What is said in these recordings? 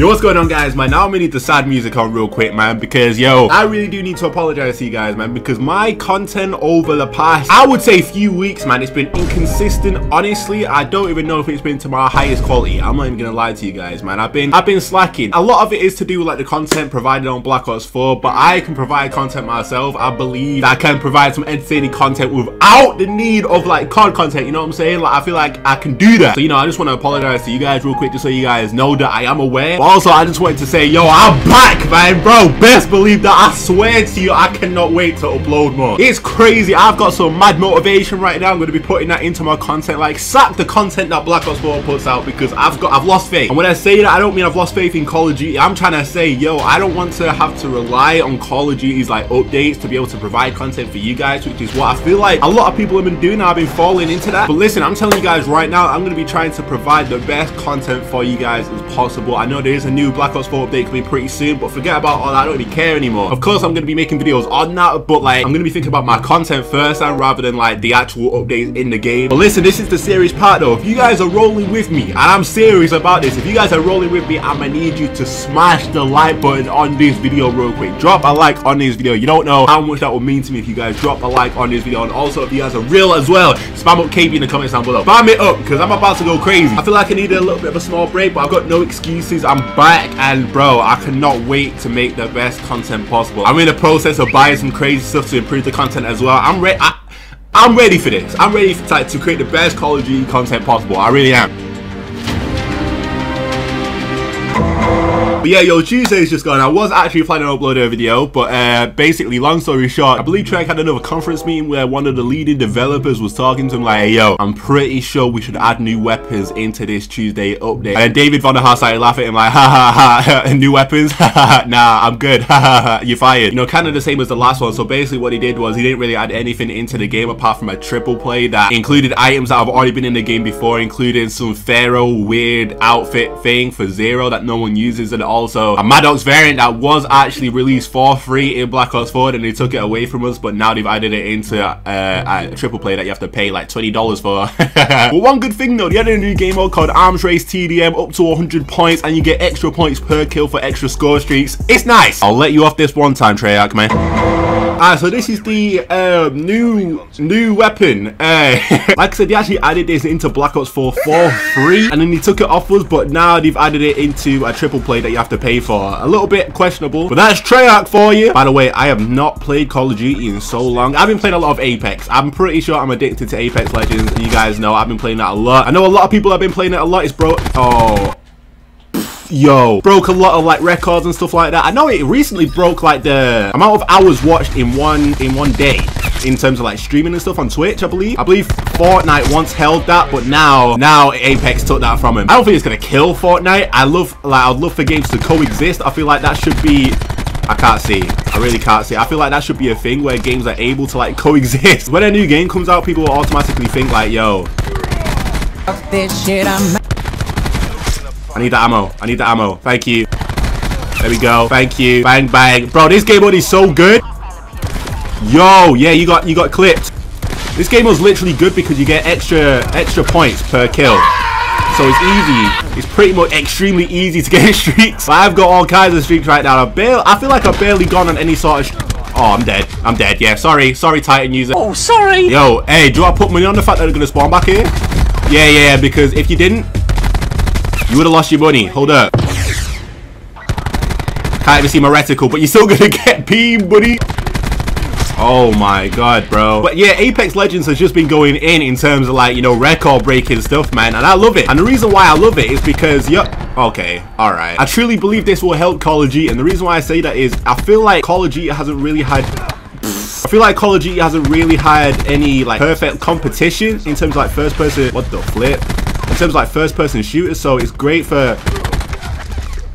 Yo, what's going on guys, man? Now I'm gonna need the sad music on real quick, man, because yo, I really do need to apologize to you guys, man, because my content over the past, I would say few weeks, man, it's been inconsistent. Honestly, I don't even know if it's been to my highest quality. I'm not even gonna lie to you guys, man. I've been, I've been slacking. A lot of it is to do with like the content provided on Black Ops 4, but I can provide content myself. I believe I can provide some entertaining content without the need of like COD content, you know what I'm saying? Like, I feel like I can do that. So, you know, I just want to apologize to you guys real quick, just so you guys know that I am aware. Also, I just wanted to say, yo, I'm back, man, bro. Best believe that. I swear to you, I cannot wait to upload more. It's crazy. I've got some mad motivation right now. I'm going to be putting that into my content. Like, sack the content that Black Ops 4 puts out because I've got, I've lost faith. And when I say that, I don't mean I've lost faith in Call of Duty. I'm trying to say, yo, I don't want to have to rely on Call of Duty's like updates to be able to provide content for you guys, which is what I feel like a lot of people have been doing. I've been falling into that. But listen, I'm telling you guys right now, I'm going to be trying to provide the best content for you guys as possible. I know there is a new Black Ops 4 update coming pretty soon, but forget about all that. I don't really care anymore. Of course, I'm going to be making videos on that, but like, I'm going to be thinking about my content first and rather than like the actual updates in the game. But listen, this is the serious part though. If you guys are rolling with me, and I'm serious about this, if you guys are rolling with me, I'm going to need you to smash the like button on this video real quick. Drop a like on this video. You don't know how much that would mean to me if you guys drop a like on this video. And also, if you guys are real as well, spam up KB in the comments down below. Spam it up, because I'm about to go crazy. I feel like I need a little bit of a small break, but I've got no excuses. I'm back, and bro, I cannot wait to make the best content possible. I'm in the process of buying some crazy stuff to improve the content as well. I'm ready. I'm ready for this. I'm ready for, to create the best Call of Duty content possible. I really am. But yeah, yo, Tuesday's just gone. I was actually planning on uploading a video, but uh, basically, long story short, I believe Treyarch had another conference meeting where one of the leading developers was talking to him like, hey, yo, I'm pretty sure we should add new weapons into this Tuesday update. And David Vonderhaar started laughing at him like, ha ha ha, new weapons? nah, I'm good. Ha ha ha, you're fired. You know, kind of the same as the last one. So basically what he did was he didn't really add anything into the game apart from a triple play that included items that have already been in the game before, including some Pharaoh weird outfit thing for Zero that no one uses at also a Maddox variant that was actually released for free in Black Ops 4 and they took it away from us but now they've added it into uh, a triple play that you have to pay like $20 for. But one good thing though they added a new game mode called Arms Race TDM up to 100 points and you get extra points per kill for extra score streaks. It's nice! I'll let you off this one time Treyarch man Ah, so this is the um, new new weapon. Uh, like I said, they actually added this into Black Ops 4 for free, and then they took it off us, but now they've added it into a triple play that you have to pay for. A little bit questionable, but that's Treyarch for you. By the way, I have not played Call of Duty in so long. I've been playing a lot of Apex. I'm pretty sure I'm addicted to Apex Legends. You guys know I've been playing that a lot. I know a lot of people have been playing it a lot. It's bro. Oh yo broke a lot of like records and stuff like that i know it recently broke like the amount of hours watched in one in one day in terms of like streaming and stuff on twitch i believe i believe fortnite once held that but now now apex took that from him i don't think it's gonna kill fortnite i love like i'd love for games to coexist i feel like that should be I can't see. I really can't see. I feel like that should be a thing where games are able to like coexist. When a new game comes out, people will automatically think like, yo. This shit, I'm I need the ammo. I need the ammo. Thank you. There we go. Thank you. Bang, bang. Bro, this game mode is so good. Yo, yeah, you got you got clipped. This game was literally good because you get extra extra points per kill. So it's easy. It's pretty much extremely easy to get streaks. I've got all kinds of streaks right now. I, barely, I feel like I've barely gone on any sort of... Oh, I'm dead. I'm dead. Yeah, sorry. Sorry, Titan user. Oh, sorry. Yo, hey, do I put money on the fact that they're going to spawn back here? Yeah, yeah, because if you didn't, you would have lost your money. Hold up. Can't even see my reticle, but you're still gonna get beamed, buddy. Oh my god, bro. But yeah, Apex Legends has just been going in in terms of like, you know, record breaking stuff, man. And I love it. And the reason why I love it is because, yup. Okay, alright. I truly believe this will help Call of Duty. And the reason why I say that is I feel like Call of Duty hasn't really had I feel like Call of Duty hasn't really had any like perfect competition in terms of like first person what the flip in terms of like first person shooters so it's great for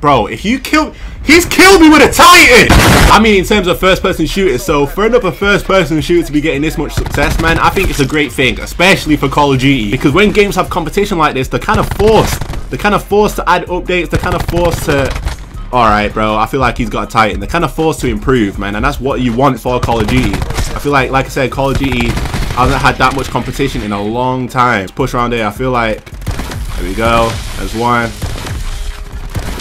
bro if you kill he's killed me with a titan i mean in terms of first person shooters so for another first person shooter to be getting this much success man i think it's a great thing especially for call of duty because when games have competition like this they're kind of forced they're kind of forced to add updates they're kind of forced to Alright, bro. I feel like he's got a Titan. They're kind of forced to improve, man. And that's what you want for Call of Duty. I feel like, like I said, Call of Duty hasn't had that much competition in a long time. Push around there. I feel like... There we go. There's one.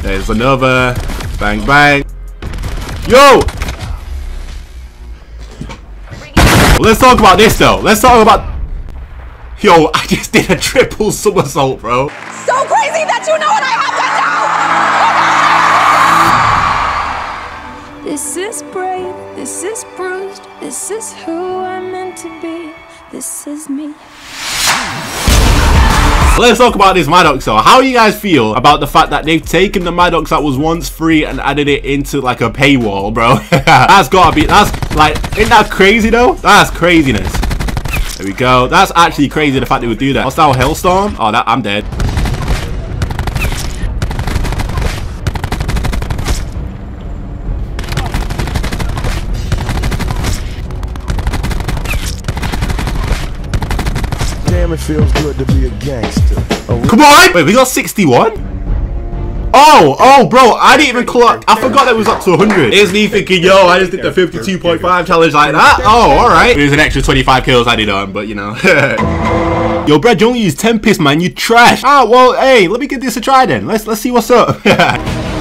There's another. Bang, bang. Yo! Well, let's talk about this, though. Let's talk about... Yo, I just did a triple somersault, bro. So crazy that you know what I have to do! This is brave, this is bruised, this is who I'm meant to be, this is me. Let's talk about this Maddox though. How you guys feel about the fact that they've taken the Maddox that was once free and added it into like a paywall, bro? that's gotta be, that's like, isn't that crazy though? That's craziness. There we go. That's actually crazy the fact they would do that. Hostile Hailstorm? Oh, that I'm dead. Damn, it feels good to be a gangster. A Come on! Wait, we got 61? Oh, oh, bro, I didn't even clock. I forgot that was up to 100. Here's me thinking, yo, I just did the 52.5 challenge like that. Oh, alright. There's an extra 25 kills I did on, but you know. yo, Brad, you only use Tempest, man. You trash. Ah, well, hey, let me give this a try then. Let's, let's see what's up.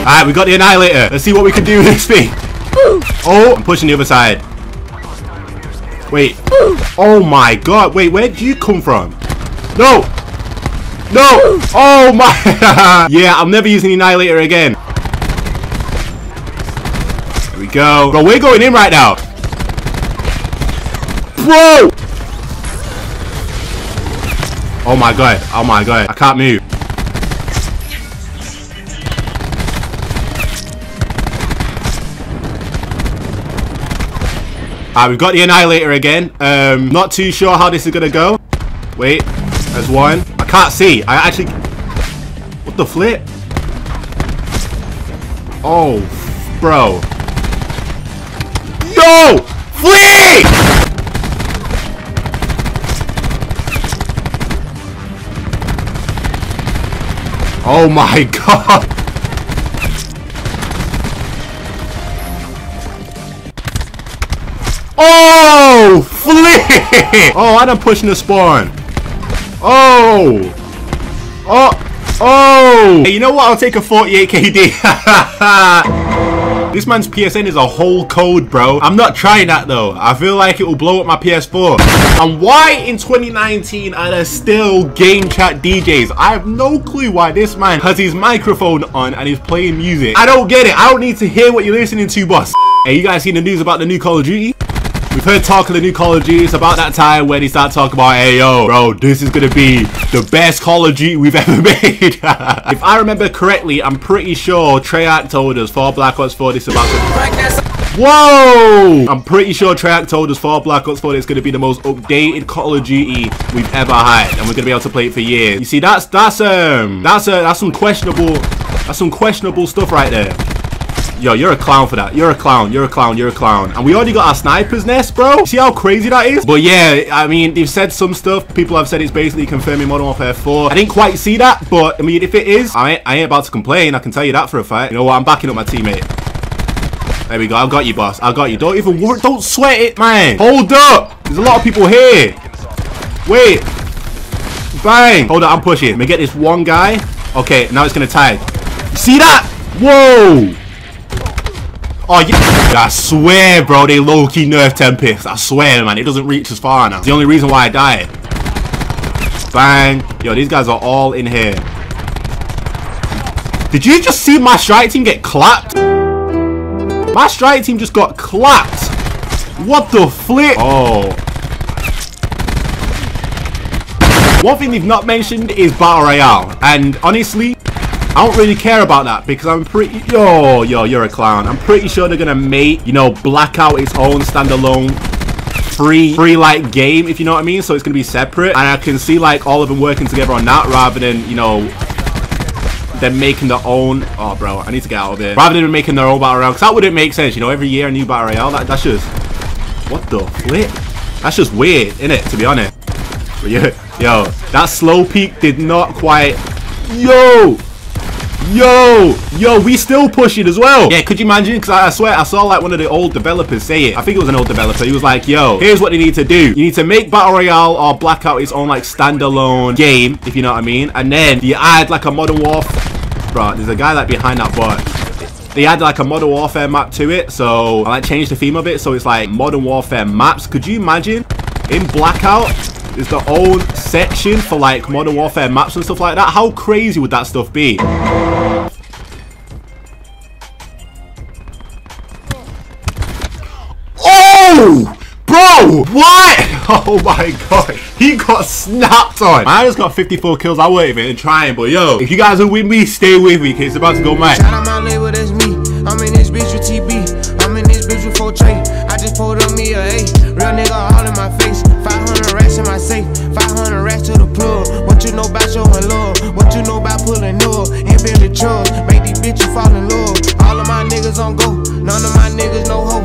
Alright, we got the Annihilator. Let's see what we can do with thing. Oh, I'm pushing the other side. Wait. Oh my god. Wait, where did you come from? No. No. Oh my. yeah, I'm never using the Annihilator again. There we go. Bro, we're going in right now. Bro. Oh my god. Oh my god. I can't move. Alright, we've got the Annihilator again. Um, not too sure how this is gonna go. Wait, there's one. I can't see. I actually... What the flip? Oh, bro. Yo! Flee! Oh my god! Oh, flip! Oh, I done pushing the spawn. Oh. Oh. Oh. Hey, you know what? I'll take a 48 KD. this man's PSN is a whole code, bro. I'm not trying that, though. I feel like it will blow up my PS4. And why in 2019 are there still game chat DJs? I have no clue why this man has his microphone on and he's playing music. I don't get it. I don't need to hear what you're listening to, boss. Hey, you guys seen the news about the new Call of Duty? We've heard talk of the new Call of Duty. It's about that time when he started talking about, hey, yo, bro, this is going to be the best Call of Duty we've ever made. if I remember correctly, I'm pretty sure Treyarch told us for Black Ops 4 this about to... Whoa! I'm pretty sure Treyarch told us for Black Ops 4 it's going to be the most updated Call of Duty we've ever had. And we're going to be able to play it for years. You see, that's, that's, um, that's, uh, that's some questionable, that's some questionable stuff right there. Yo, you're a clown for that. You're a clown. You're a clown. You're a clown. And we already got our sniper's nest, bro. See how crazy that is? But yeah, I mean, they've said some stuff. People have said it's basically confirming Modern Warfare 4. I didn't quite see that, but I mean, if it is, I ain't, I ain't about to complain. I can tell you that for a fact. You know what? I'm backing up my teammate. There we go. I've got you, boss. I've got you. Don't even worry. Don't sweat it, man. Hold up. There's a lot of people here. Wait. Bang. Hold up. I'm pushing. Let me get this one guy. Okay, now it's going to tag. See that? Whoa. Oh, yeah. I swear, bro, they low-key nerfed Tempest. I swear, man, it doesn't reach as far now. It's the only reason why I died. Bang. Yo, these guys are all in here. Did you just see my strike team get clapped? My strike team just got clapped. What the flip? Oh. One thing they've not mentioned is Battle Royale. And honestly, I don't really care about that because I'm pretty... Yo, yo, you're a clown. I'm pretty sure they're going to make, you know, Blackout its own standalone free, free like game, if you know what I mean. So it's going to be separate. And I can see like all of them working together on that rather than, you know, them making their own... Oh, bro, I need to get out of here. Rather than making their own Battle Royale. Because that wouldn't make sense, you know, every year a new Battle Royale. That, that's just... What the flip? That's just weird, innit, to be honest. But yo, yo, that slow peak did not quite... Yo! Yo, yo, we still push it as well. Yeah, could you imagine? Because I, I swear I saw like one of the old developers say it. I think it was an old developer. He was like, yo, here's what you need to do. You need to make Battle Royale or Blackout its own like standalone game, if you know what I mean. And then you add like a Modern Warfare. Bro, there's a guy like behind that bot. They add like a Modern Warfare map to it, so I like changed the theme of it, so it's like Modern Warfare maps. Could you imagine in Blackout is the own section for like Modern Warfare maps and stuff like that. How crazy would that stuff be? Oh! Bro, what? Oh my god, he got snapped on. I just got 54 kills. I wasn't even trying, but yo, if you guys are with me, stay with me, cause it's about to go mad. I'm in this bitch with TB. I'm in this bitch with 4 tray. I just pulled on me a A. Real nigga fall in love. All of my niggas on go, none of my niggas no hope.